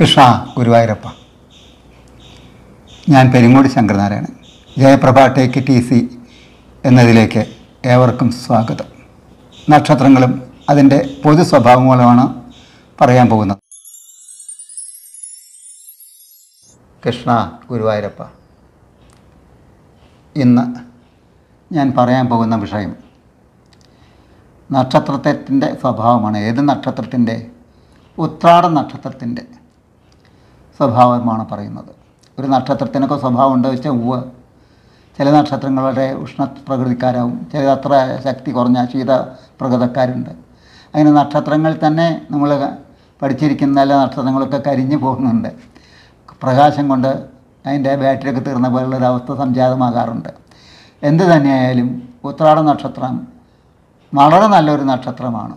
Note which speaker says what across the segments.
Speaker 1: കൃഷ്ണ ഗുരുവായൂരപ്പ ഞാൻ Peringode Sankaranarayanan Jayaprabha take T C എന്നതിലേക്ക് ഏവർക്കും സ്വാഗതം നക്ഷത്രങ്ങളും അതിൻ്റെ പൊതു സ്വഭാവങ്ങളുമാണ് പറയാൻ പോകുന്നത് കൃഷ്ണ ഗുരുവായൂരപ്പ ഇന്ന് ഞാൻ പറയാൻ പോകുന്ന വിഷയം നക്ഷത്രത്തിൻ്റെ സ്വഭാവമാണ് ഏത് നക്ഷത്രത്തിൻ്റെ ഉത്രാട നക്ഷത്രത്തിൻ്റെ സ്വഭാവമാണ് പറയുന്നത് ഒരു നക്ഷത്രത്തിനൊക്കെ സ്വഭാവം ഉണ്ടോ വെച്ചാൽ ഉവ്വ് ചില നക്ഷത്രങ്ങൾ വളരെ ഉഷ്ണ പ്രകൃതിക്കാരാവും ചിലത് അത്ര ശക്തി കുറഞ്ഞ ശീത പ്രകൃതക്കാരുണ്ട് അങ്ങനെ നക്ഷത്രങ്ങൾ തന്നെ നമ്മൾ പഠിച്ചിരിക്കുന്ന എല്ലാ നക്ഷത്രങ്ങളൊക്കെ കരിഞ്ഞു പോകുന്നുണ്ട് പ്രകാശം കൊണ്ട് അതിൻ്റെ ബാറ്ററിയൊക്കെ തീർന്ന പോലുള്ളൊരു അവസ്ഥ സംജാതമാകാറുണ്ട് എന്ത് തന്നെയായാലും ഉത്രാട നക്ഷത്രം വളരെ നല്ലൊരു നക്ഷത്രമാണ്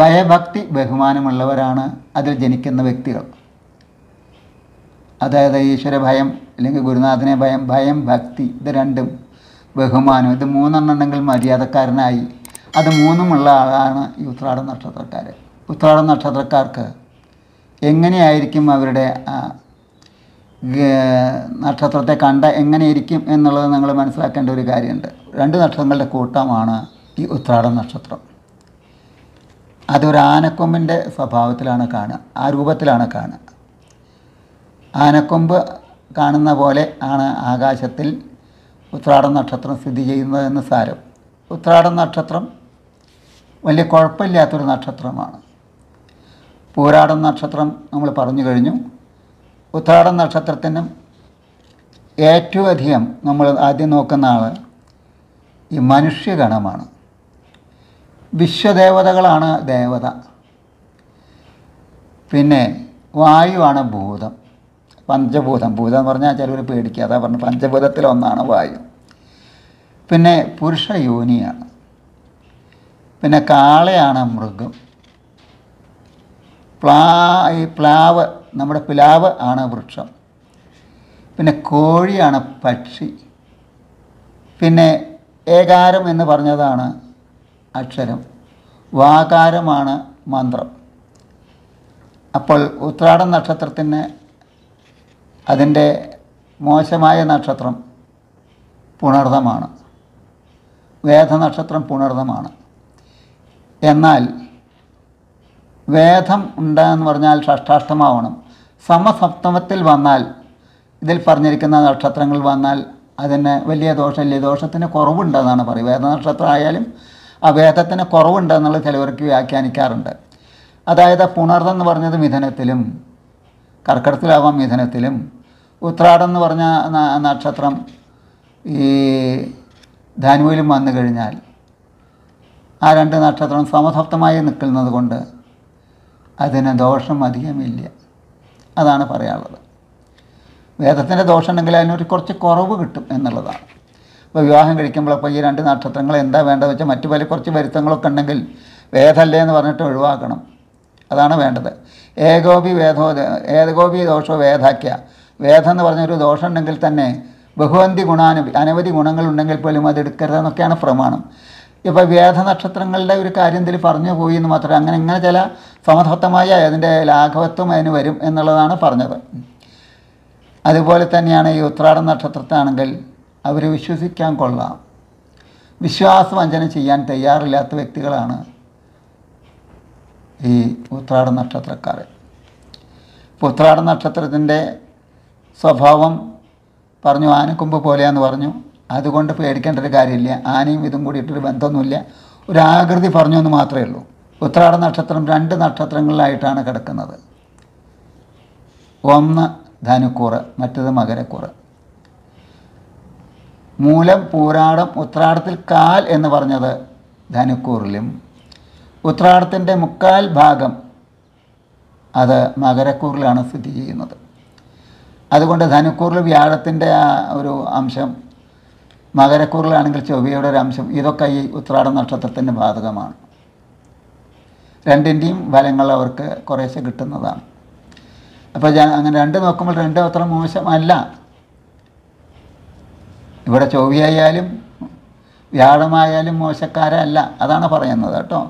Speaker 1: ഭയഭക്തി ബഹുമാനമുള്ളവരാണ് അതിൽ ജനിക്കുന്ന വ്യക്തികൾ അതായത് ഈശ്വര ഭയം അല്ലെങ്കിൽ ഗുരുനാഥനെ ഭയം ഭയം ഭക്തി ഇത് രണ്ടും ബഹുമാനം ഇത് മൂന്നെണ്ണം ഉണ്ടെങ്കിൽ മര്യാദക്കാരനായി അത് മൂന്നുമുള്ള ആളാണ് ഈ ഉത്രാടം നക്ഷത്രക്കാർ ഉത്രാടം നക്ഷത്രക്കാർക്ക് എങ്ങനെയായിരിക്കും അവരുടെ നക്ഷത്രത്തെ കണ്ട എങ്ങനെയിരിക്കും എന്നുള്ളത് നിങ്ങൾ മനസ്സിലാക്കേണ്ട ഒരു കാര്യമുണ്ട് രണ്ട് നക്ഷത്രങ്ങളുടെ കൂട്ടമാണ് ഈ ഉത്രാടം നക്ഷത്രം അതൊരു ആനക്കൊമ്പിൻ്റെ സ്വഭാവത്തിലാണ് കാണുക ആ രൂപത്തിലാണ് കാണുക ആനക്കൊമ്പ് കാണുന്ന പോലെ ആണ് ആകാശത്തിൽ ഉത്രാടം നക്ഷത്രം സ്ഥിതി ചെയ്യുന്നതെന്ന് സാരം ഉത്രാടം നക്ഷത്രം വലിയ കുഴപ്പമില്ലാത്തൊരു നക്ഷത്രമാണ് പൂരാടം നക്ഷത്രം നമ്മൾ പറഞ്ഞു കഴിഞ്ഞു ഉത്രാടം നക്ഷത്രത്തിനും ഏറ്റവും അധികം നമ്മൾ ആദ്യം നോക്കുന്ന ആൾ ഈ മനുഷ്യഗണമാണ് വിശ്വദേവതകളാണ് ദേവത പിന്നെ വായുവാണ് ഭൂതം പഞ്ചഭൂതം ഭൂതം എന്ന് പറഞ്ഞാൽ ചിലവർ പേടിക്കുക അതാ പറഞ്ഞു പഞ്ചഭൂതത്തിലൊന്നാണ് വായു പിന്നെ പുരുഷ യോനിയാണ് പിന്നെ കാളയാണ് മൃഗം പ്ലാ ഈ പ്ലാവ് നമ്മുടെ പ്ലാവ് ആണ് വൃക്ഷം പിന്നെ കോഴിയാണ് പക്ഷി പിന്നെ ഏകാരം എന്ന് പറഞ്ഞതാണ് അക്ഷരം വാകാരമാണ് മന്ത്രം അപ്പോൾ ഉത്രാടം നക്ഷത്രത്തിന് അതിൻ്റെ മോശമായ നക്ഷത്രം പുണർദമാണ് വേദനക്ഷത്രം പുണർദമാണ് എന്നാൽ വേദം ഉണ്ടെന്ന് പറഞ്ഞാൽ ഷഷ്ടാഷ്ടമാവണം സമസപ്തമത്തിൽ വന്നാൽ ഇതിൽ പറഞ്ഞിരിക്കുന്ന നക്ഷത്രങ്ങൾ വന്നാൽ അതിന് വലിയ ദോഷം വലിയ ദോഷത്തിന് കുറവുണ്ടെന്നാണ് പറയുക വേദനക്ഷത്രം ആയാലും ആ വേദത്തിന് കുറവുണ്ടെന്നുള്ളത് ചിലവർക്ക് വ്യാഖ്യാനിക്കാറുണ്ട് അതായത് എന്ന് പറഞ്ഞത് മിഥനത്തിലും കർക്കടത്തിലാവാം മിഥനത്തിലും ഉത്രാടം എന്ന് പറഞ്ഞ നക്ഷത്രം ഈ ധാനുവിലും വന്നു കഴിഞ്ഞാൽ ആ രണ്ട് നക്ഷത്രം സമസപ്തമായി നിൽക്കുന്നത് കൊണ്ട് അതിന് ദോഷം അധികമില്ല അതാണ് പറയാനുള്ളത് വേദത്തിൻ്റെ ദോഷം ഉണ്ടെങ്കിൽ അതിനൊരു കുറച്ച് കുറവ് കിട്ടും എന്നുള്ളതാണ് ഇപ്പോൾ വിവാഹം അപ്പോൾ ഈ രണ്ട് നക്ഷത്രങ്ങൾ എന്താ വേണ്ടതെന്ന് വെച്ചാൽ മറ്റു പല കുറച്ച് വരുത്തങ്ങളൊക്കെ ഉണ്ടെങ്കിൽ വേദല്ലേ എന്ന് പറഞ്ഞിട്ട് ഒഴിവാക്കണം അതാണ് വേണ്ടത് ഏകോപി വേദോ ഏകോപി ദോഷോ വേദാക്യ വേദം എന്ന് പറഞ്ഞൊരു ദോഷം ഉണ്ടെങ്കിൽ തന്നെ ബഹുവന്തി ഗുണാനു അനവധി ഗുണങ്ങളുണ്ടെങ്കിൽ പോലും അത് എടുക്കരുതെന്നൊക്കെയാണ് പ്രമാണം ഇപ്പോൾ നക്ഷത്രങ്ങളുടെ ഒരു കാര്യം ഇതിൽ പറഞ്ഞു പോയി എന്ന് മാത്രമേ അങ്ങനെ ഇങ്ങനെ ചില സമതത്വമായ അതിൻ്റെ ലാഘവത്വം അതിന് വരും എന്നുള്ളതാണ് പറഞ്ഞത് അതുപോലെ തന്നെയാണ് ഈ ഉത്രാടം നക്ഷത്രത്താണെങ്കിൽ അവർ വിശ്വസിക്കാൻ കൊള്ളാം വിശ്വാസവഞ്ചന ചെയ്യാൻ തയ്യാറില്ലാത്ത വ്യക്തികളാണ് ഈ ഉത്രാട നക്ഷത്രക്കാർ ഉത്രാട നക്ഷത്രത്തിൻ്റെ സ്വഭാവം പറഞ്ഞു ആനക്കൊമ്പ് പോലെയാന്ന് പറഞ്ഞു അതുകൊണ്ട് പേടിക്കേണ്ട ഒരു കാര്യമില്ല ആനയും ഇതും കൂടിയിട്ടൊരു ബന്ധമൊന്നുമില്ല ഒരു ആകൃതി പറഞ്ഞു എന്ന് മാത്രമേ ഉള്ളൂ ഉത്രാട നക്ഷത്രം രണ്ട് നക്ഷത്രങ്ങളിലായിട്ടാണ് കിടക്കുന്നത് ഒന്ന് ധനുക്കൂറ് മറ്റത് മകരക്കൂറ് മൂലം പൂരാടം ഉത്രാടത്തിൽ കാൽ എന്ന് പറഞ്ഞത് ധനുക്കൂറിലും ഉത്രാടത്തിൻ്റെ മുക്കാൽ ഭാഗം അത് മകരക്കൂറിലാണ് സ്ഥിതി ചെയ്യുന്നത് അതുകൊണ്ട് ധനുക്കൂറിൽ വ്യാഴത്തിൻ്റെ ആ ഒരു അംശം മകരക്കൂറിലാണെങ്കിൽ ചൊവ്വയുടെ ഒരു അംശം ഇതൊക്കെ ഈ ഉത്രാട നക്ഷത്രത്തിൻ്റെ ബാധകമാണ് രണ്ടിൻ്റെയും ഫലങ്ങൾ അവർക്ക് കുറേശ്ശെ കിട്ടുന്നതാണ് അപ്പോൾ അങ്ങനെ രണ്ട് നോക്കുമ്പോൾ രണ്ടും അത്ര മോശമല്ല ഇവിടെ ചൊവ്വയായാലും വ്യാഴമായാലും മോശക്കാരല്ല അതാണ് പറയുന്നത് കേട്ടോ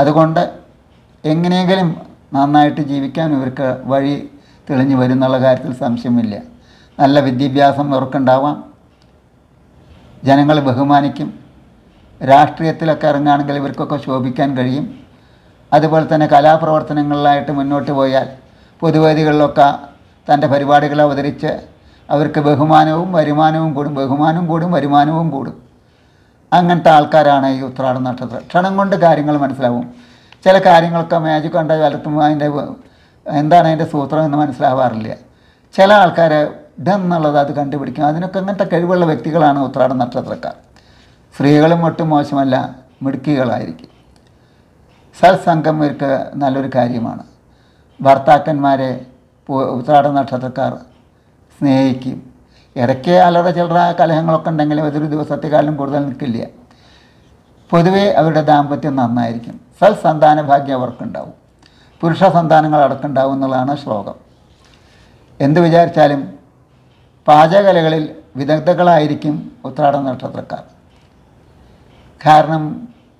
Speaker 1: അതുകൊണ്ട് എങ്ങനെയെങ്കിലും നന്നായിട്ട് ജീവിക്കാൻ ഇവർക്ക് വഴി തെളിഞ്ഞു വരുന്നുള്ള കാര്യത്തിൽ സംശയമില്ല നല്ല വിദ്യാഭ്യാസം ഇവർക്കുണ്ടാവാം ജനങ്ങൾ ബഹുമാനിക്കും രാഷ്ട്രീയത്തിലൊക്കെ ഇറങ്ങുകയാണെങ്കിൽ ഇവർക്കൊക്കെ ശോഭിക്കാൻ കഴിയും അതുപോലെ തന്നെ കലാപ്രവർത്തനങ്ങളിലായിട്ട് മുന്നോട്ട് പോയാൽ പൊതുവേദികളിലൊക്കെ തൻ്റെ പരിപാടികൾ അവതരിച്ച് അവർക്ക് ബഹുമാനവും വരുമാനവും കൂടും ബഹുമാനവും കൂടും വരുമാനവും കൂടും അങ്ങനത്തെ ആൾക്കാരാണ് ഈ ഉത്രാടം നക്ഷത്രം ക്ഷണം കൊണ്ട് കാര്യങ്ങൾ മനസ്സിലാവും ചില കാര്യങ്ങളൊക്കെ മാജിക് കണ്ട അതിൻ്റെ എന്താണ് അതിൻ്റെ സൂത്രം എന്ന് മനസ്സിലാവാറില്ല ചില ആൾക്കാരെ ഡെന്നുള്ളത് അത് കണ്ടുപിടിക്കും അതിനൊക്കെ അങ്ങനത്തെ കഴിവുള്ള വ്യക്തികളാണ് ഉത്രാട നക്ഷത്രക്കാർ സ്ത്രീകളും ഒട്ടും മോശമല്ല മിടുക്കികളായിരിക്കും സത്സംഗം ഇവർക്ക് നല്ലൊരു കാര്യമാണ് ഭർത്താക്കന്മാരെ ഉത്രാട നക്ഷത്രക്കാർ സ്നേഹിക്കും ഇടയ്ക്ക് അലറ ചിലറ കലഹങ്ങളൊക്കെ ഉണ്ടെങ്കിലും അതൊരു ദിവസത്തെക്കാളും കൂടുതൽ നിൽക്കില്ല പൊതുവേ അവരുടെ ദാമ്പത്യം നന്നായിരിക്കും സൽസന്താന ഭാഗ്യം അവർക്കുണ്ടാവും പുരുഷ സന്താനങ്ങൾ അടക്കുണ്ടാവും എന്നുള്ളതാണ് ശ്ലോകം എന്ത് വിചാരിച്ചാലും പാചകലകളിൽ വിദഗ്ധകളായിരിക്കും ഉത്രാട നക്ഷത്രക്കാർ കാരണം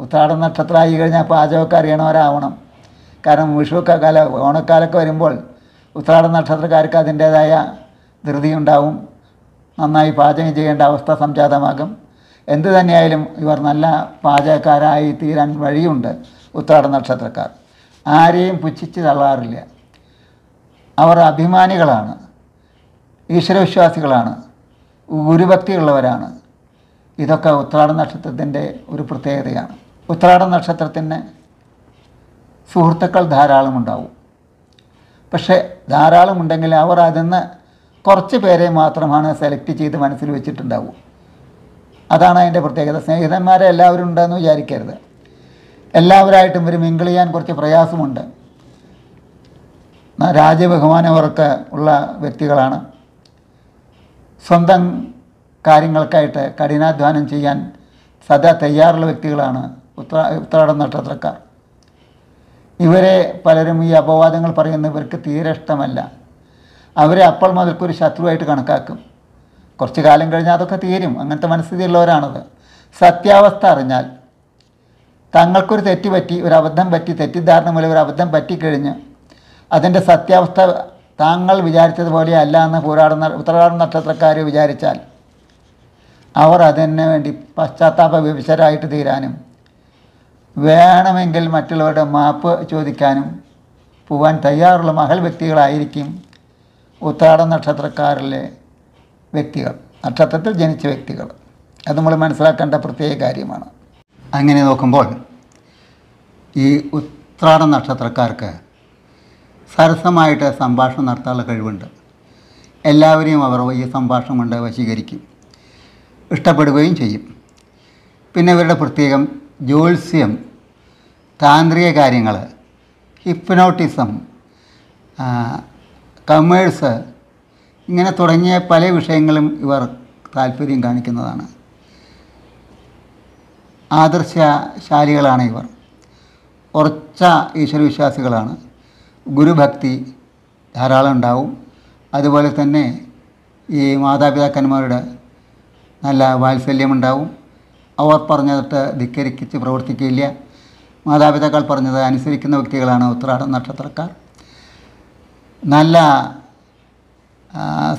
Speaker 1: ഉത്രാട നക്ഷത്രമായി കഴിഞ്ഞാൽ പാചകമൊക്കെ അറിയണവരാവണം കാരണം വിഷുവൊക്കെ കാല ഓണക്കാലൊക്കെ വരുമ്പോൾ ഉത്രാട നക്ഷത്രക്കാർക്ക് അതിൻ്റേതായ ധൃതി ഉണ്ടാവും നന്നായി പാചകം ചെയ്യേണ്ട അവസ്ഥ സംജാതമാകും എന്തു തന്നെയായാലും ഇവർ നല്ല പാചകക്കാരായി തീരാൻ വഴിയുണ്ട് ഉത്രാട നക്ഷത്രക്കാർ ആരെയും പുച്ഛിച്ച് തള്ളാറില്ല അവർ അഭിമാനികളാണ് ഈശ്വരവിശ്വാസികളാണ് ഗുരുഭക്തിയുള്ളവരാണ് ഇതൊക്കെ ഉത്രാട നക്ഷത്രത്തിൻ്റെ ഒരു പ്രത്യേകതയാണ് ഉത്രാട നക്ഷത്രത്തിന് സുഹൃത്തുക്കൾ ധാരാളം ഉണ്ടാവും പക്ഷേ ധാരാളം ഉണ്ടെങ്കിൽ അവർ നിന്ന് കുറച്ച് പേരെ മാത്രമാണ് സെലക്ട് ചെയ്ത് മനസ്സിൽ വെച്ചിട്ടുണ്ടാവും അതാണ് അതിൻ്റെ പ്രത്യേകത സ്നേഹിതന്മാരെ എല്ലാവരും ഉണ്ടെന്ന് വിചാരിക്കരുത് എല്ലാവരായിട്ടും ഇവർ മിങ്കിൾ ചെയ്യാൻ കുറച്ച് പ്രയാസമുണ്ട് രാജബഹുമാനവർക്ക് ഉള്ള വ്യക്തികളാണ് സ്വന്തം കാര്യങ്ങൾക്കായിട്ട് കഠിനാധ്വാനം ചെയ്യാൻ സദാ തയ്യാറുള്ള വ്യക്തികളാണ് ഉത്ര ഉത്രാടം നക്ഷത്രക്കാർ ഇവരെ പലരും ഈ അപവാദങ്ങൾ പറയുന്ന ഇവർക്ക് തീരെ ഇഷ്ടമല്ല അവരെ അപ്പോൾ മുതൽക്കൊരു ശത്രുവായിട്ട് കണക്കാക്കും കുറച്ച് കാലം കഴിഞ്ഞാൽ അതൊക്കെ തീരും അങ്ങനത്തെ ഉള്ളവരാണത് സത്യാവസ്ഥ അറിഞ്ഞാൽ തങ്ങൾക്കൊരു തെറ്റ് പറ്റി ഒരു അബദ്ധം പറ്റി തെറ്റിദ്ധാരണ മൂലം ഒരു അബദ്ധം പറ്റിക്കഴിഞ്ഞ് അതിൻ്റെ സത്യാവസ്ഥ താങ്കൾ വിചാരിച്ചതുപോലെ അല്ല എന്ന് പോരാടുന്ന ഉത്തരാടം നക്ഷത്രക്കാർ വിചാരിച്ചാൽ അവർ അതിന് വേണ്ടി പശ്ചാത്താപ വിവശരായിട്ട് തീരാനും വേണമെങ്കിൽ മറ്റുള്ളവരുടെ മാപ്പ് ചോദിക്കാനും പോവാൻ തയ്യാറുള്ള മഹൽ വ്യക്തികളായിരിക്കും ഉത്താട നക്ഷത്രക്കാരിലെ വ്യക്തികൾ നക്ഷത്രത്തിൽ ജനിച്ച വ്യക്തികൾ അത് നമ്മൾ മനസ്സിലാക്കേണ്ട പ്രത്യേക കാര്യമാണ് അങ്ങനെ നോക്കുമ്പോൾ ഈ ഉത്രാട നക്ഷത്രക്കാർക്ക് സരസമായിട്ട് സംഭാഷണം നടത്താനുള്ള കഴിവുണ്ട് എല്ലാവരെയും അവർ ഈ സംഭാഷണം കൊണ്ട് വശീകരിക്കും ഇഷ്ടപ്പെടുകയും ചെയ്യും പിന്നെ ഇവരുടെ പ്രത്യേകം ജ്യോത്സ്യം താന്ത്രിക കാര്യങ്ങൾ ഹിപ്നോട്ടിസം കമേഴ്സ് ഇങ്ങനെ തുടങ്ങിയ പല വിഷയങ്ങളും ഇവർ താല്പര്യം കാണിക്കുന്നതാണ് ആദർശശാലികളാണ് ഇവർ ഉറച്ച ഈശ്വരവിശ്വാസികളാണ് ഗുരുഭക്തി ധാരാളം ഉണ്ടാവും അതുപോലെ തന്നെ ഈ മാതാപിതാക്കന്മാരുടെ നല്ല വാത്സല്യമുണ്ടാവും അവർ പറഞ്ഞിട്ട് ധിക്കരിക്കിച്ച് പ്രവർത്തിക്കില്ല മാതാപിതാക്കൾ പറഞ്ഞത് അനുസരിക്കുന്ന വ്യക്തികളാണ് ഉത്രാട നക്ഷത്രക്കാർ നല്ല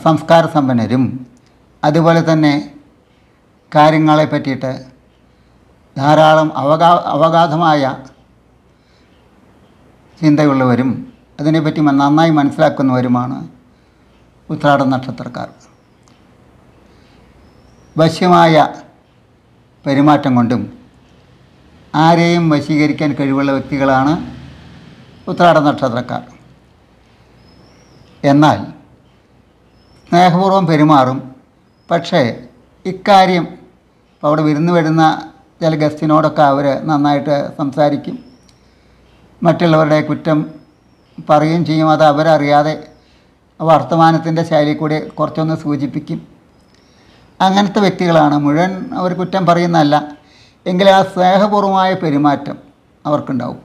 Speaker 1: സംസ്കാര സമ്പന്നരും അതുപോലെ തന്നെ കാര്യങ്ങളെ പറ്റിയിട്ട് ധാരാളം അവഗാ അവഗാധമായ ചിന്തയുള്ളവരും അതിനെപ്പറ്റി നന്നായി മനസ്സിലാക്കുന്നവരുമാണ് ഉത്രാട നക്ഷത്രക്കാർ വശ്യമായ പെരുമാറ്റം കൊണ്ടും ആരെയും വശീകരിക്കാൻ കഴിവുള്ള വ്യക്തികളാണ് ഉത്രാട നക്ഷത്രക്കാർ എന്നാൽ സ്നേഹപൂർവ്വം പെരുമാറും പക്ഷേ ഇക്കാര്യം അവിടെ വിരുന്നു വരുന്ന ചില ഗസ്റ്റിനോടൊക്കെ അവർ നന്നായിട്ട് സംസാരിക്കും മറ്റുള്ളവരുടെ കുറ്റം പറയുകയും ചെയ്യും അത് അവരറിയാതെ വർത്തമാനത്തിൻ്റെ ശൈലി കൂടി കുറച്ചൊന്ന് സൂചിപ്പിക്കും അങ്ങനത്തെ വ്യക്തികളാണ് മുഴുവൻ അവർ കുറ്റം പറയുന്നതല്ല എങ്കിൽ ആ സ്നേഹപൂർവമായ പെരുമാറ്റം അവർക്കുണ്ടാവും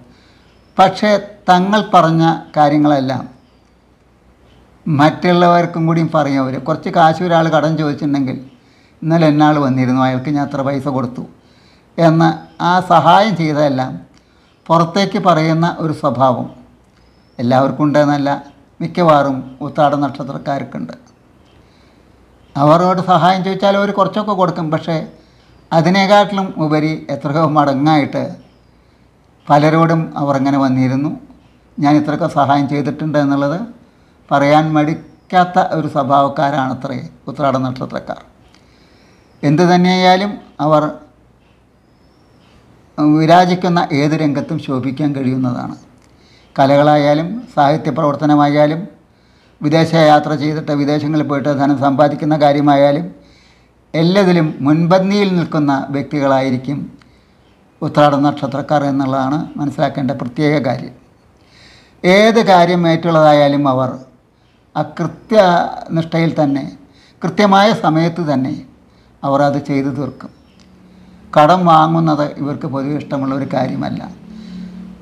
Speaker 1: പക്ഷേ തങ്ങൾ പറഞ്ഞ കാര്യങ്ങളെല്ലാം മറ്റുള്ളവർക്കും കൂടിയും പറയും അവർ കുറച്ച് കാശ് ഒരാൾ കടം ചോദിച്ചിട്ടുണ്ടെങ്കിൽ ഇന്നലെ എന്നാൾ വന്നിരുന്നു അയാൾക്ക് ഞാൻ അത്ര പൈസ കൊടുത്തു എന്ന് ആ സഹായം ചെയ്തതെല്ലാം പുറത്തേക്ക് പറയുന്ന ഒരു സ്വഭാവം എല്ലാവർക്കും ഉണ്ടെന്നല്ല മിക്കവാറും ഉത്താട നക്ഷത്രക്കാർക്കുണ്ട് അവരോട് സഹായം ചോദിച്ചാൽ അവർ കുറച്ചൊക്കെ കൊടുക്കും പക്ഷേ അതിനേക്കാട്ടിലും ഉപരി എത്രയോ മടങ്ങായിട്ട് പലരോടും അവർ അങ്ങനെ വന്നിരുന്നു ഞാൻ ഇത്രയൊക്കെ സഹായം ചെയ്തിട്ടുണ്ട് എന്നുള്ളത് പറയാൻ മടിക്കാത്ത ഒരു സ്വഭാവക്കാരാണത്രേ ഉത്രാട നക്ഷത്രക്കാർ എന്തു തന്നെയായാലും അവർ വിരാജിക്കുന്ന ഏത് രംഗത്തും ശോഭിക്കാൻ കഴിയുന്നതാണ് കലകളായാലും സാഹിത്യ പ്രവർത്തനമായാലും വിദേശ യാത്ര ചെയ്തിട്ട് വിദേശങ്ങളിൽ പോയിട്ട് ധനം സമ്പാദിക്കുന്ന കാര്യമായാലും എല്ലാത്തിലും മുൻപന്തിയിൽ നിൽക്കുന്ന വ്യക്തികളായിരിക്കും ഉത്രാട നക്ഷത്രക്കാർ എന്നുള്ളതാണ് മനസ്സിലാക്കേണ്ട പ്രത്യേക കാര്യം ഏത് ഏറ്റുള്ളതായാലും അവർ കൃത്യനിഷ്ഠയിൽ തന്നെ കൃത്യമായ സമയത്ത് തന്നെ അവർ അത് ചെയ്തു തീർക്കും കടം വാങ്ങുന്നത് ഇവർക്ക് പൊതുവെ ഇഷ്ടമുള്ള ഒരു കാര്യമല്ല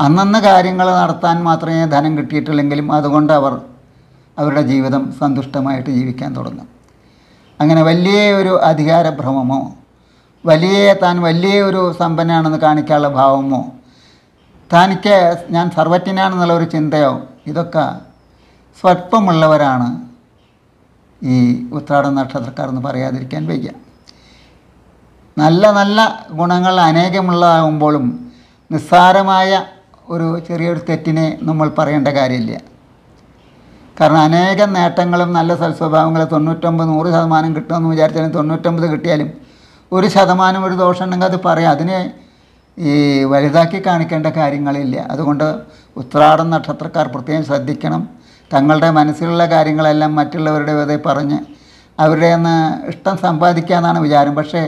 Speaker 1: അന്നന്ന് കാര്യങ്ങൾ നടത്താൻ മാത്രമേ ധനം കിട്ടിയിട്ടുള്ളെങ്കിലും അതുകൊണ്ട് അവർ അവരുടെ ജീവിതം സന്തുഷ്ടമായിട്ട് ജീവിക്കാൻ തുടങ്ങും അങ്ങനെ വലിയ ഒരു അധികാരഭ്രമമോ വലിയ താൻ വലിയ ഒരു സമ്പന്നാണെന്ന് കാണിക്കാനുള്ള ഭാവമോ തനിക്ക് ഞാൻ സർവജ്ഞനാണെന്നുള്ള ഒരു ചിന്തയോ ഇതൊക്കെ സ്വല്പമുള്ളവരാണ് ഈ ഉത്രാട നക്ഷത്രക്കാർ എന്ന് പറയാതിരിക്കാൻ വയ്യ നല്ല നല്ല ഗുണങ്ങൾ അനേകമുള്ളതാകുമ്പോഴും നിസ്സാരമായ ഒരു ചെറിയൊരു തെറ്റിനെ നമ്മൾ പറയേണ്ട കാര്യമില്ല കാരണം അനേകം നേട്ടങ്ങളും നല്ല സൽസ്വഭാവങ്ങളും തൊണ്ണൂറ്റൊമ്പത് നൂറ് ശതമാനം കിട്ടുമെന്ന് വിചാരിച്ചാലും തൊണ്ണൂറ്റൊമ്പത് കിട്ടിയാലും ഒരു ശതമാനം ഒരു ദോഷം ഉണ്ടെങ്കിൽ അത് പറയാം അതിനെ ഈ വലുതാക്കി കാണിക്കേണ്ട കാര്യങ്ങളില്ല അതുകൊണ്ട് ഉത്രാടം നക്ഷത്രക്കാർ പ്രത്യേകം ശ്രദ്ധിക്കണം തങ്ങളുടെ മനസ്സിലുള്ള കാര്യങ്ങളെല്ലാം മറ്റുള്ളവരുടെ വെറുതെ പറഞ്ഞ് അവരുടെ ഒന്ന് ഇഷ്ടം സമ്പാദിക്കുക എന്നാണ് വിചാരം പക്ഷേ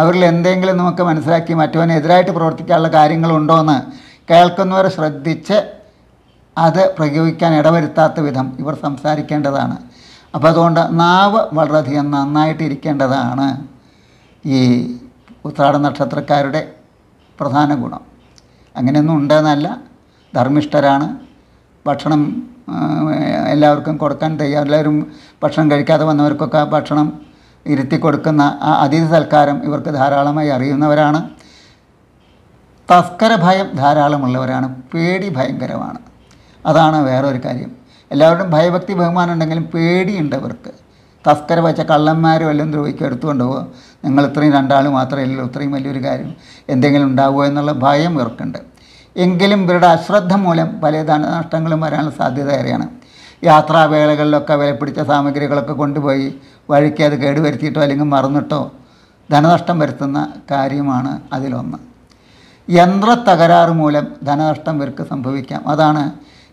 Speaker 1: അവരിൽ എന്തെങ്കിലും നമുക്ക് മനസ്സിലാക്കി മറ്റവനെതിരായിട്ട് പ്രവർത്തിക്കാനുള്ള കാര്യങ്ങളുണ്ടോ എന്ന് കേൾക്കുന്നവർ ശ്രദ്ധിച്ച് അത് പ്രയോഗിക്കാൻ ഇടവരുത്താത്ത വിധം ഇവർ സംസാരിക്കേണ്ടതാണ് അപ്പോൾ അതുകൊണ്ട് നാവ് വളരെയധികം നന്നായിട്ടിരിക്കേണ്ടതാണ് ഈ ഉത്രാട നക്ഷത്രക്കാരുടെ പ്രധാന ഗുണം അങ്ങനെയൊന്നും ഉണ്ടെന്നല്ല ധർമ്മിഷ്ഠരാണ് ഭക്ഷണം എല്ലാവർക്കും കൊടുക്കാൻ തയ്യാറും ഭക്ഷണം കഴിക്കാതെ വന്നവർക്കൊക്കെ ഭക്ഷണം ഇരുത്തി കൊടുക്കുന്ന ആ അതിഥി സൽക്കാരം ഇവർക്ക് ധാരാളമായി അറിയുന്നവരാണ് തസ്കര ഭയം ധാരാളമുള്ളവരാണ് പേടി ഭയങ്കരമാണ് അതാണ് വേറൊരു കാര്യം എല്ലാവരുടെയും ഭയഭക്തി ബഹുമാനം ഉണ്ടെങ്കിലും പേടിയുണ്ട് അവർക്ക് തസ്കര വെച്ച കള്ളന്മാരും എല്ലാം ദ്രോഹിക്കും എടുത്തുകൊണ്ട് പോകുക നിങ്ങൾ ഇത്രയും രണ്ടാൾ മാത്രമേ ഉള്ളൂ ഇത്രയും വലിയൊരു കാര്യം എന്തെങ്കിലും ഉണ്ടാവുമോ എന്നുള്ള ഭയം ഇവർക്കുണ്ട് എങ്കിലും ഇവരുടെ അശ്രദ്ധ മൂലം പല ധനനഷ്ടങ്ങളും വരാനുള്ള സാധ്യത ഏറെയാണ് യാത്രാവേളകളിലൊക്കെ വിലപിടിച്ച സാമഗ്രികളൊക്കെ കൊണ്ടുപോയി വഴിക്ക് അത് കേടുവരുത്തിയിട്ടോ അല്ലെങ്കിൽ മറന്നിട്ടോ ധനനഷ്ടം വരുത്തുന്ന കാര്യമാണ് അതിലൊന്ന് യന്ത്ര തകരാറ് മൂലം ധനനഷ്ടം ഇവർക്ക് സംഭവിക്കാം അതാണ്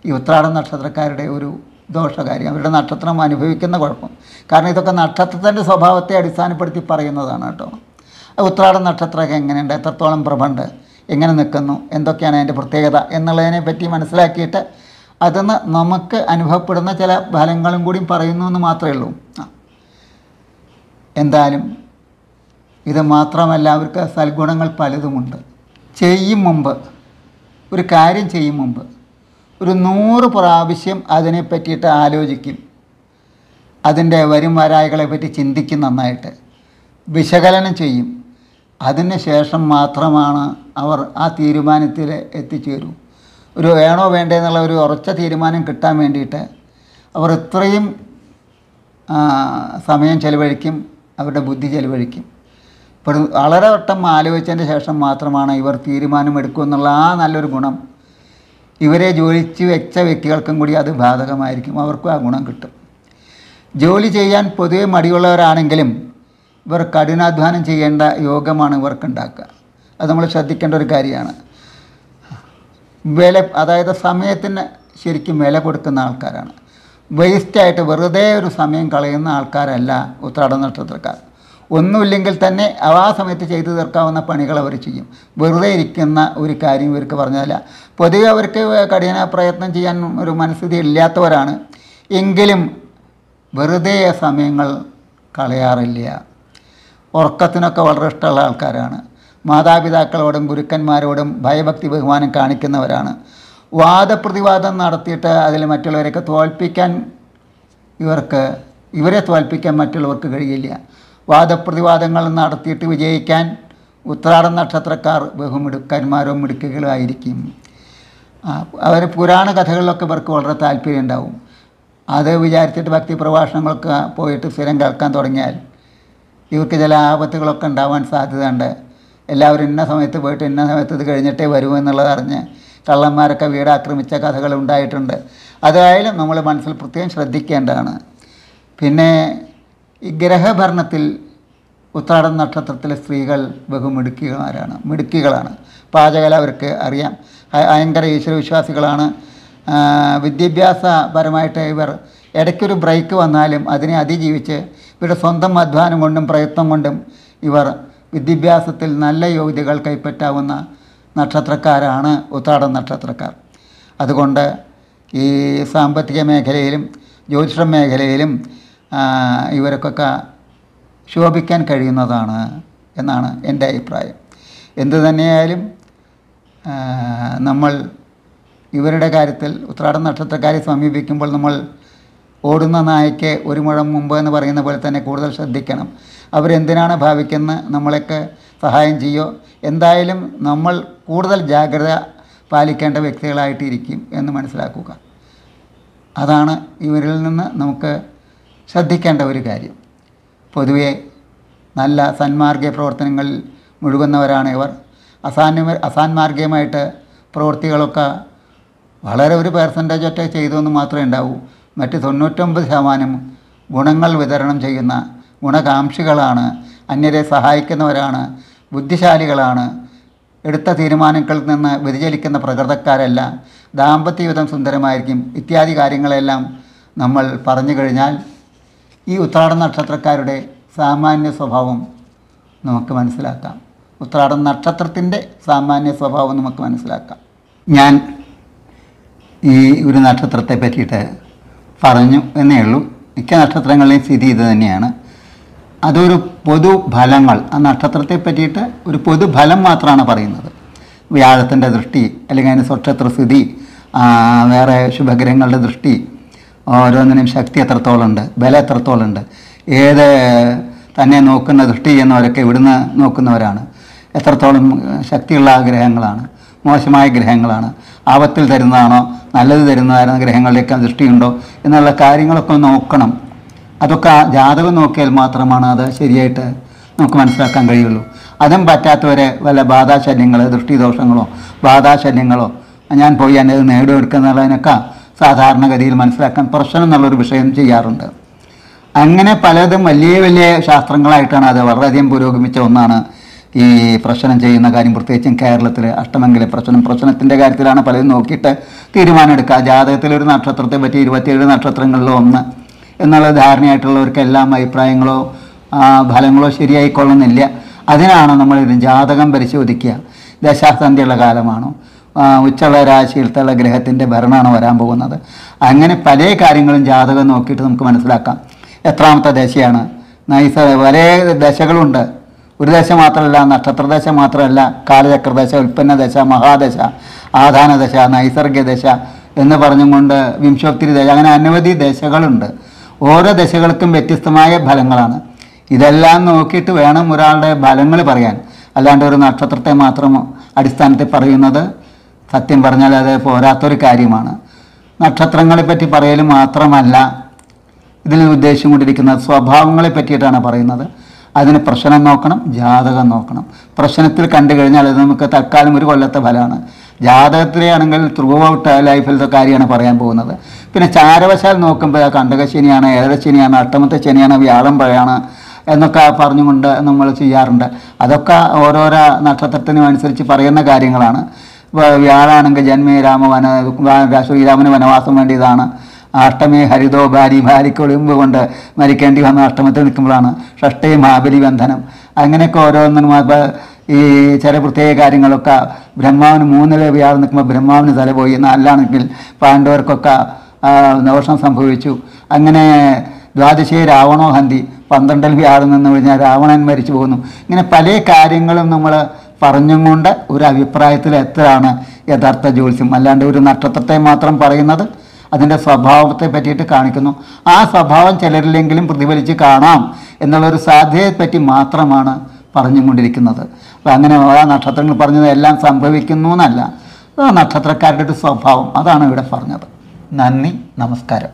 Speaker 1: ഈ ഉത്രാട നക്ഷത്രക്കാരുടെ ഒരു ദോഷകാര്യം അവരുടെ നക്ഷത്രം അനുഭവിക്കുന്ന കുഴപ്പം കാരണം ഇതൊക്കെ നക്ഷത്രത്തിൻ്റെ സ്വഭാവത്തെ അടിസ്ഥാനപ്പെടുത്തി പറയുന്നതാണ് കേട്ടോ ഉത്രാട നക്ഷത്രമൊക്കെ എങ്ങനെയുണ്ട് എത്രത്തോളം പ്രഭണ്ട് എങ്ങനെ നിൽക്കുന്നു എന്തൊക്കെയാണ് അതിൻ്റെ പ്രത്യേകത എന്നുള്ളതിനെ പറ്റി മനസ്സിലാക്കിയിട്ട് അതെന്ന് നമുക്ക് അനുഭവപ്പെടുന്ന ചില ഫലങ്ങളും കൂടി പറയുന്നു എന്ന് മാത്രമേ ഉള്ളൂ എന്തായാലും ഇത് മാത്രമല്ല അവർക്ക് സൽഗുണങ്ങൾ പലതുമുണ്ട് ചെയ്യും മുമ്പ് ഒരു കാര്യം ചെയ്യും മുമ്പ് ഒരു നൂറ് പ്രാവശ്യം അതിനെ പറ്റിയിട്ട് ആലോചിക്കും അതിൻ്റെ വരും വരായികളെ പറ്റി ചിന്തിക്കും നന്നായിട്ട് വിശകലനം ചെയ്യും അതിന് ശേഷം മാത്രമാണ് അവർ ആ തീരുമാനത്തിൽ എത്തിച്ചേരൂ ഒരു വേണോ വേണ്ടെന്നുള്ള എന്നുള്ള ഒരു ഉറച്ച തീരുമാനം കിട്ടാൻ വേണ്ടിയിട്ട് അവർ ഇത്രയും സമയം ചെലവഴിക്കും അവരുടെ ബുദ്ധി ചെലവഴിക്കും ഇപ്പോൾ വളരെ വട്ടം ആലോചിച്ചതിൻ്റെ ശേഷം മാത്രമാണ് ഇവർ തീരുമാനം എന്നുള്ള ആ നല്ലൊരു ഗുണം ഇവരെ ജോലിച്ച് വെച്ച വ്യക്തികൾക്കും കൂടി അത് ബാധകമായിരിക്കും അവർക്കും ആ ഗുണം കിട്ടും ജോലി ചെയ്യാൻ പൊതുവെ മടിയുള്ളവരാണെങ്കിലും ഇവർ കഠിനാധ്വാനം ചെയ്യേണ്ട യോഗമാണ് ഇവർക്കുണ്ടാക്കുക അത് നമ്മൾ ശ്രദ്ധിക്കേണ്ട ഒരു കാര്യമാണ് വില അതായത് സമയത്തിന് ശരിക്കും വില കൊടുക്കുന്ന ആൾക്കാരാണ് വേസ്റ്റായിട്ട് വെറുതെ ഒരു സമയം കളയുന്ന ആൾക്കാരല്ല ഉത്രാട നക്ഷത്രക്കാർ ഒന്നുമില്ലെങ്കിൽ തന്നെ അവ ആ സമയത്ത് ചെയ്തു തീർക്കാവുന്ന പണികൾ അവർ ചെയ്യും വെറുതെ ഇരിക്കുന്ന ഒരു കാര്യം ഇവർക്ക് പറഞ്ഞതല്ല പൊതുവെ അവർക്ക് കഠിന പ്രയത്നം ചെയ്യാൻ ഒരു മനസ്ഥിതി ഇല്ലാത്തവരാണ് എങ്കിലും വെറുതെ സമയങ്ങൾ കളയാറില്ല ഉറക്കത്തിനൊക്കെ വളരെ ഇഷ്ടമുള്ള ആൾക്കാരാണ് മാതാപിതാക്കളോടും ഗുരുക്കന്മാരോടും ഭയഭക്തി ബഹുമാനം കാണിക്കുന്നവരാണ് വാദപ്രതിവാദം നടത്തിയിട്ട് അതിൽ മറ്റുള്ളവരെയൊക്കെ തോൽപ്പിക്കാൻ ഇവർക്ക് ഇവരെ തോൽപ്പിക്കാൻ മറ്റുള്ളവർക്ക് കഴിയില്ല വാദപ്രതിവാദങ്ങൾ നടത്തിയിട്ട് വിജയിക്കാൻ ഉത്രാട നക്ഷത്രക്കാർ ബഹുമിടുക്കന്മാരോ മിടുക്കുകളോ ആയിരിക്കും അവർ പുരാണ കഥകളിലൊക്കെ ഇവർക്ക് വളരെ താല്പര്യം ഉണ്ടാവും അത് വിചാരിച്ചിട്ട് ഭക്തി പ്രഭാഷണങ്ങളൊക്കെ പോയിട്ട് സ്ഥിരം കേൾക്കാൻ തുടങ്ങിയാൽ ഇവർക്ക് ചില ആപത്തുകളൊക്കെ ഉണ്ടാവാൻ സാധ്യതയുണ്ട് എല്ലാവരും ഇന്ന സമയത്ത് പോയിട്ട് ഇന്ന സമയത്ത് ഇത് കഴിഞ്ഞിട്ടേ വരൂ അറിഞ്ഞ് കള്ളന്മാരൊക്കെ വീട് ആക്രമിച്ച കഥകൾ ഉണ്ടായിട്ടുണ്ട് അതായാലും നമ്മൾ മനസ്സിൽ പ്രത്യേകം ശ്രദ്ധിക്കേണ്ടതാണ് പിന്നെ ഈ ഗ്രഹഭരണത്തിൽ ഉത്രാടം നക്ഷത്രത്തിലെ സ്ത്രീകൾ ബഹുമിടുക്കികളാരാണ് മിടുക്കികളാണ് പാചകല അവർക്ക് അറിയാം ഭയങ്കര ഈശ്വരവിശ്വാസികളാണ് വിദ്യാഭ്യാസപരമായിട്ട് ഇവർ ഇടയ്ക്കൊരു ബ്രേക്ക് വന്നാലും അതിനെ അതിജീവിച്ച് ഇവരുടെ സ്വന്തം അധ്വാനം കൊണ്ടും പ്രയത്നം കൊണ്ടും ഇവർ വിദ്യാഭ്യാസത്തിൽ നല്ല യോഗ്യതകൾ കൈപ്പറ്റാവുന്ന നക്ഷത്രക്കാരാണ് ഉത്താട നക്ഷത്രക്കാർ അതുകൊണ്ട് ഈ സാമ്പത്തിക മേഖലയിലും ജ്യോതിഷ മേഖലയിലും ഇവർക്കൊക്കെ ശോഭിക്കാൻ കഴിയുന്നതാണ് എന്നാണ് എൻ്റെ അഭിപ്രായം എന്തു തന്നെയായാലും നമ്മൾ ഇവരുടെ കാര്യത്തിൽ ഉത്രാട നക്ഷത്രക്കാരെ സമീപിക്കുമ്പോൾ നമ്മൾ ഓടുന്ന നായ്ക്ക് ഒരു മുഴം മുമ്പ് എന്ന് പറയുന്ന പോലെ തന്നെ കൂടുതൽ ശ്രദ്ധിക്കണം അവരെന്തിനാണ് ഭാവിക്കുന്നത് നമ്മളെയൊക്കെ സഹായം ചെയ്യോ എന്തായാലും നമ്മൾ കൂടുതൽ ജാഗ്രത പാലിക്കേണ്ട വ്യക്തികളായിട്ടിരിക്കും എന്ന് മനസ്സിലാക്കുക അതാണ് ഇവരിൽ നിന്ന് നമുക്ക് ശ്രദ്ധിക്കേണ്ട ഒരു കാര്യം പൊതുവെ നല്ല സന്മാർഗീയ പ്രവർത്തനങ്ങളിൽ മുഴുകുന്നവരാണ് ഇവർ അസാന്യ അസാന്മാർഗീയമായിട്ട് പ്രവൃത്തികളൊക്കെ വളരെ ഒരു പെർസെൻറ്റേജ് ഒറ്റ ചെയ്തു എന്ന് മാത്രമേ ഉണ്ടാവൂ മറ്റ് തൊണ്ണൂറ്റൊമ്പത് ശതമാനം ഗുണങ്ങൾ വിതരണം ചെയ്യുന്ന ഗുണകാംക്ഷികളാണ് അന്യരെ സഹായിക്കുന്നവരാണ് ബുദ്ധിശാലികളാണ് എടുത്ത തീരുമാനങ്ങളിൽ നിന്ന് വ്യതിചലിക്കുന്ന പ്രകൃതക്കാരല്ല ദാമ്പത്യയുധം സുന്ദരമായിരിക്കും ഇത്യാദി കാര്യങ്ങളെല്ലാം നമ്മൾ പറഞ്ഞു കഴിഞ്ഞാൽ ഈ ഉത്രാട നക്ഷത്രക്കാരുടെ സാമാന്യ സ്വഭാവം നമുക്ക് മനസ്സിലാക്കാം ഉത്രാട നക്ഷത്രത്തിൻ്റെ സാമാന്യ സ്വഭാവം നമുക്ക് മനസ്സിലാക്കാം ഞാൻ ഈ ഒരു നക്ഷത്രത്തെ പറ്റിയിട്ട് പറഞ്ഞു എന്നേ ഉള്ളൂ മിക്ക നക്ഷത്രങ്ങളുടെയും സ്ഥിതി ഇത് തന്നെയാണ് അതൊരു പൊതുഫലങ്ങൾ ആ നക്ഷത്രത്തെ പറ്റിയിട്ട് ഒരു പൊതുഫലം മാത്രമാണ് പറയുന്നത് വ്യാഴത്തിൻ്റെ ദൃഷ്ടി അല്ലെങ്കിൽ അതിൻ്റെ സ്വക്ഷത്ര സ്ഥിതി വേറെ ശുഭഗ്രഹങ്ങളുടെ ദൃഷ്ടി ഓരോന്നിനും ശക്തി ഉണ്ട് ബലം ഉണ്ട് ഏത് തന്നെ നോക്കുന്ന ദൃഷ്ടി എന്നവരൊക്കെ ഇവിടുന്ന് നോക്കുന്നവരാണ് എത്രത്തോളം ശക്തിയുള്ള ഗ്രഹങ്ങളാണ് മോശമായ ഗ്രഹങ്ങളാണ് ആപത്തിൽ തരുന്നതാണോ നല്ലത് തരുന്നതാണോ ഗ്രഹങ്ങളുടെയൊക്കെ ദൃഷ്ടിയുണ്ടോ എന്നുള്ള കാര്യങ്ങളൊക്കെ നോക്കണം അതൊക്കെ ജാതകം നോക്കിയാൽ മാത്രമാണ് അത് ശരിയായിട്ട് നമുക്ക് മനസ്സിലാക്കാൻ കഴിയുള്ളൂ അതും പറ്റാത്തവരെ വല്ല ബാധാശല്യങ്ങൾ ദൃഷ്ടിദോഷങ്ങളോ ബാധാശല്യങ്ങളോ ഞാൻ പോയി എൻ്റെ അത് നേടിയെടുക്കുന്നതിനൊക്കെ സാധാരണഗതിയിൽ മനസ്സിലാക്കാൻ പ്രശ്നം എന്നുള്ളൊരു വിഷയം ചെയ്യാറുണ്ട് അങ്ങനെ പലതും വലിയ വലിയ ശാസ്ത്രങ്ങളായിട്ടാണ് അത് വളരെയധികം പുരോഗമിച്ച ഒന്നാണ് ഈ പ്രശ്നം ചെയ്യുന്ന കാര്യം പ്രത്യേകിച്ചും കേരളത്തിൽ അഷ്ടമംഗല പ്രശ്നം പ്രശ്നത്തിൻ്റെ കാര്യത്തിലാണ് പലരും നോക്കിയിട്ട് തീരുമാനമെടുക്കുക ജാതകത്തിലൊരു നക്ഷത്രത്തെ പറ്റി ഇരുപത്തിയേഴ് നക്ഷത്രങ്ങളിലൊന്ന് ഒന്ന് എന്നുള്ള ധാരണയായിട്ടുള്ളവർക്കെല്ലാം അഭിപ്രായങ്ങളോ ഫലങ്ങളോ ശരിയായിക്കൊള്ളുന്നില്ല അതിനാണ് നമ്മൾ ജാതകം പരിശോധിക്കുക ദശാസന്ധിയുള്ള കാലമാണോ ഉച്ചുള്ള രാശിയിലത്തുള്ള ഗ്രഹത്തിൻ്റെ ഭരണമാണ് വരാൻ പോകുന്നത് അങ്ങനെ പല കാര്യങ്ങളും ജാതകം നോക്കിയിട്ട് നമുക്ക് മനസ്സിലാക്കാം എത്രാമത്തെ ദശയാണ് നൈസ പല ദശകളുണ്ട് ഒരു ദശ മാത്രമല്ല നക്ഷത്രദശ മാത്രമല്ല കാലചക്രദശ ഉൽപ്പന്ന ദശ മഹാദശ ആധാന ആധാനദശ നൈസർഗ്യദശ എന്ന് പറഞ്ഞുകൊണ്ട് വിംശോക്തിരി ദശ അങ്ങനെ അനവധി ദശകളുണ്ട് ഓരോ ദശകൾക്കും വ്യത്യസ്തമായ ഫലങ്ങളാണ് ഇതെല്ലാം നോക്കിയിട്ട് വേണം ഒരാളുടെ ഫലങ്ങൾ പറയാൻ അല്ലാണ്ട് ഒരു നക്ഷത്രത്തെ മാത്രം അടിസ്ഥാനത്തിൽ പറയുന്നത് സത്യം പറഞ്ഞാൽ അത് പോരാത്തൊരു കാര്യമാണ് നക്ഷത്രങ്ങളെ പറ്റി പറയൽ മാത്രമല്ല ഇതിൽ ഉദ്ദേശം കൊണ്ടിരിക്കുന്നത് സ്വഭാവങ്ങളെ പറ്റിയിട്ടാണ് പറയുന്നത് അതിന് പ്രശ്നം നോക്കണം ജാതകം നോക്കണം പ്രശ്നത്തിൽ കണ്ടു കഴിഞ്ഞാൽ അത് നമുക്ക് തൽക്കാലം ഒരു കൊല്ലത്തെ ഫലമാണ് ജാതകത്തിലെ ആണെങ്കിൽ ത്രൂ ഔട്ട് ലൈഫിലത്തെ കാര്യമാണ് പറയാൻ പോകുന്നത് പിന്നെ ചാരവശാൽ നോക്കുമ്പോൾ കണ്ടകശനിയാണ് ഏഴരശനിയാണ് അട്ടമത്തെ ശനിയാണ് വ്യാഴം പഴയാണ് എന്നൊക്കെ പറഞ്ഞുകൊണ്ട് നമ്മൾ ചെയ്യാറുണ്ട് അതൊക്കെ ഓരോരോ നക്ഷത്രത്തിനും അനുസരിച്ച് പറയുന്ന കാര്യങ്ങളാണ് വ്യാഴാണെങ്കിൽ ജന്മേ രാമ വന ശ്രീരാമന് വനവാസം വേണ്ടിയതാണ് അഷ്ടമേ ഹരിതോ ഭാര്യ ഭാര്യയ്ക്ക് ഒളിമ്പ് കൊണ്ട് മരിക്കേണ്ടി വന്ന അഷ്ടമത്തിൽ നിൽക്കുമ്പോഴാണ് ഷഷ്ടേ മാബലി ബന്ധനം അങ്ങനെയൊക്കെ ഓരോന്നും ഈ ചില പ്രത്യേക കാര്യങ്ങളൊക്കെ ബ്രഹ്മാവിന് മൂന്നില വ്യാഴം നിൽക്കുമ്പോൾ ബ്രഹ്മാവിന് തല പോയി എന്നല്ലാണെങ്കിൽ പാണ്ഡവർക്കൊക്കെ ദോഷം സംഭവിച്ചു അങ്ങനെ ദ്വാദശയെ രാവണോ ഹന്തി പന്ത്രണ്ടിൽ വ്യാഴം നിന്ന് കഴിഞ്ഞാൽ രാവണൻ മരിച്ചു പോകുന്നു ഇങ്ങനെ പല കാര്യങ്ങളും നമ്മൾ പറഞ്ഞും കൊണ്ട് ഒരു അഭിപ്രായത്തിൽ എത്രയാണ് യഥാർത്ഥ ജ്യോത്സ്യം അല്ലാണ്ട് ഒരു നക്ഷത്രത്തെ മാത്രം പറയുന്നത് അതിൻ്റെ സ്വഭാവത്തെ പറ്റിയിട്ട് കാണിക്കുന്നു ആ സ്വഭാവം ചിലരിലെങ്കിലും പ്രതിഫലിച്ച് കാണാം എന്നുള്ളൊരു സാധ്യതയെപ്പറ്റി മാത്രമാണ് കൊണ്ടിരിക്കുന്നത് അപ്പോൾ അങ്ങനെ ആ നക്ഷത്രങ്ങൾ പറഞ്ഞത് എല്ലാം സംഭവിക്കുന്നു എന്നല്ല നക്ഷത്രക്കാരുടെ ഒരു സ്വഭാവം അതാണ് ഇവിടെ പറഞ്ഞത് നന്ദി നമസ്കാരം